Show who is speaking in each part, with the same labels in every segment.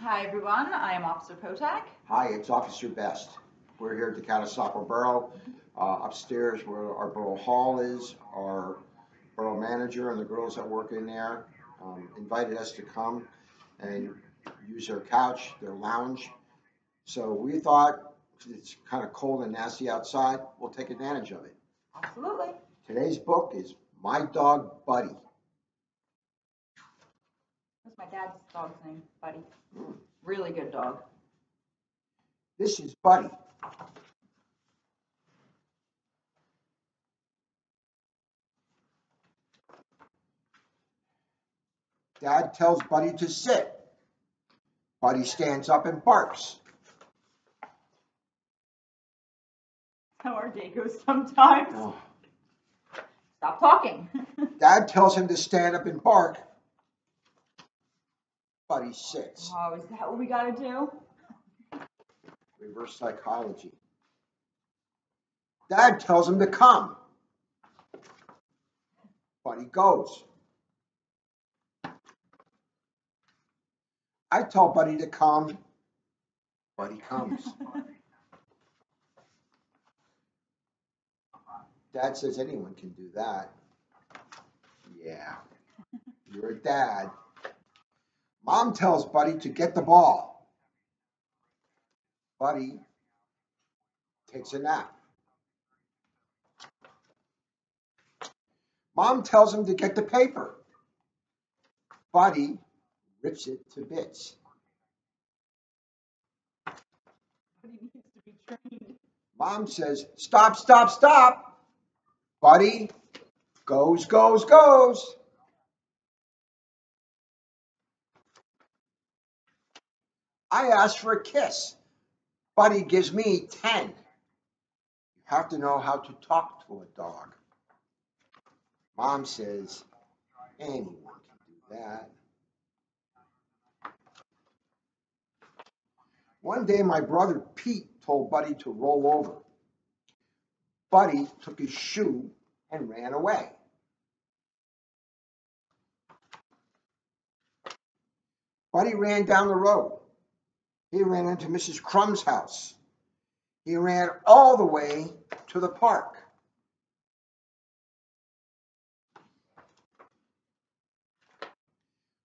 Speaker 1: Hi, everyone. I am Officer Potak.
Speaker 2: Hi, it's Officer Best. We're here at the Catasauqua Borough. Uh, upstairs where our borough hall is, our borough manager and the girls that work in there um, invited us to come and use their couch, their lounge. So we thought it's kind of cold and nasty outside, we'll take advantage of it.
Speaker 1: Absolutely.
Speaker 2: Today's book is My Dog Buddy.
Speaker 1: My dad's dog's name, Buddy. Really good dog.
Speaker 2: This is Buddy. Dad tells Buddy to sit. Buddy stands up and barks.
Speaker 1: How our day goes sometimes.
Speaker 2: Oh.
Speaker 1: Stop talking.
Speaker 2: Dad tells him to stand up and bark. Buddy sits.
Speaker 1: oh, is that what we gotta do?
Speaker 2: Reverse psychology. Dad tells him to come. Buddy goes. I tell Buddy to come. Buddy comes. Dad says anyone can do that. Yeah, you're a dad. Mom tells Buddy to get the ball. Buddy takes a nap. Mom tells him to get the paper. Buddy rips it to bits.
Speaker 1: Buddy needs to be trained.
Speaker 2: Mom says, Stop, stop, stop. Buddy goes, goes, goes. I ask for a kiss. Buddy gives me 10. You have to know how to talk to a dog. Mom says, anyone can do that. One day, my brother Pete told Buddy to roll over. Buddy took his shoe and ran away. Buddy ran down the road. He ran into Mrs. Crumb's house. He ran all the way to the park.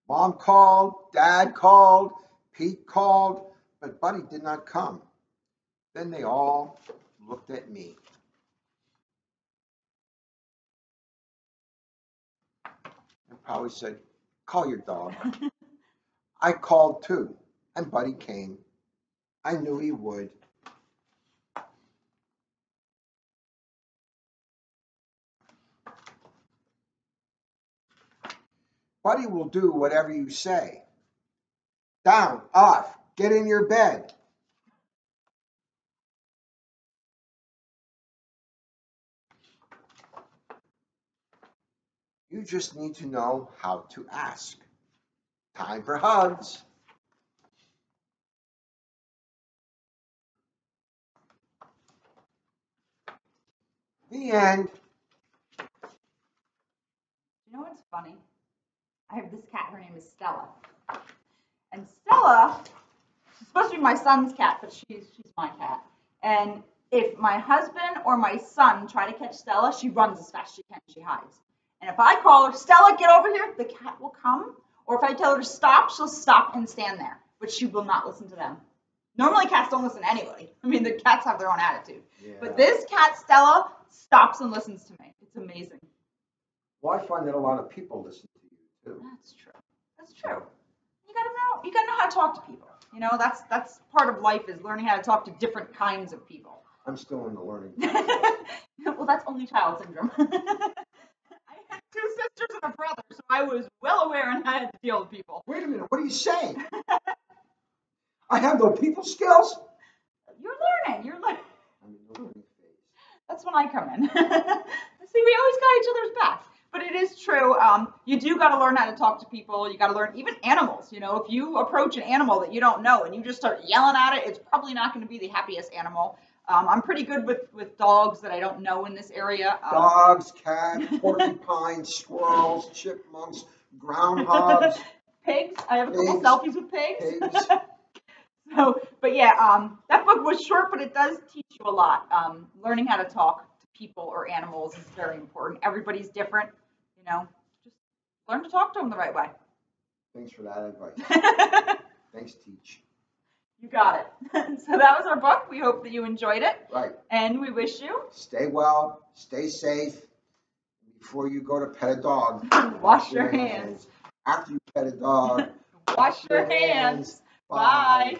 Speaker 2: Mom called, Dad called, Pete called, but Buddy did not come. Then they all looked at me. And probably said, Call your dog. I called too, and Buddy came. I knew he would. Buddy will do whatever you say. Down, off, get in your bed. You just need to know how to ask. Time for hugs. The end.
Speaker 1: You know what's funny? I have this cat. Her name is Stella. And Stella, she's supposed to be my son's cat, but she's she's my cat. And if my husband or my son try to catch Stella, she runs as fast as she can. She hides. And if I call her, Stella, get over here, the cat will come. Or if I tell her to stop, she'll stop and stand there. But she will not listen to them. Normally, cats don't listen to anybody. I mean, the cats have their own attitude. But this cat, Stella, stops and listens to me. It's amazing.
Speaker 2: Well, I find that a lot of people listen to you too.
Speaker 1: That's true. That's true. You gotta know. You gotta know how to talk to people. You know, that's that's part of life is learning how to talk to different kinds of people.
Speaker 2: I'm still in the learning.
Speaker 1: well, that's only child syndrome. I had two sisters and a brother, so I was well aware and I had to deal with people.
Speaker 2: Wait a minute, what are you saying? I have no people skills?
Speaker 1: You're learning. You're learning.
Speaker 2: I'm in the learning phase.
Speaker 1: That's when I come in. See, we always got each other's backs. But it is true. Um, you do got to learn how to talk to people. You got to learn even animals. You know, if you approach an animal that you don't know and you just start yelling at it, it's probably not going to be the happiest animal. Um, I'm pretty good with with dogs that I don't know in this area. Um,
Speaker 2: Dogs, cats, porcupines, squirrels, chipmunks, groundhogs.
Speaker 1: pigs. I have a couple
Speaker 2: Pigs.
Speaker 1: selfies with pigs.
Speaker 2: Pigs.
Speaker 1: so, but yeah, um, that book was short, but it does teach you a lot. Um, learning how to talk to people or animals is very important. Everybody's different, you know. Just learn to talk to them the right way.
Speaker 2: Thanks for that advice. Thanks, Teach.
Speaker 1: you got it. so that was our book. We hope that you enjoyed it,
Speaker 2: Right.
Speaker 1: and we wish you
Speaker 2: Stay well, stay safe. Before you go to pet a dog,
Speaker 1: wash your hands.
Speaker 2: After you pet a dog,
Speaker 1: Wash your hands. Bye.